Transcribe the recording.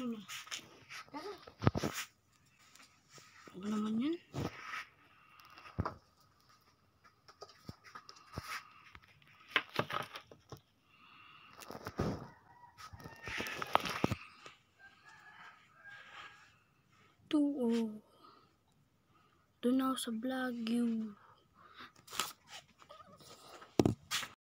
Ano na? Tara. Ano naman yan? Ito oh. Doon ako sa vlog you.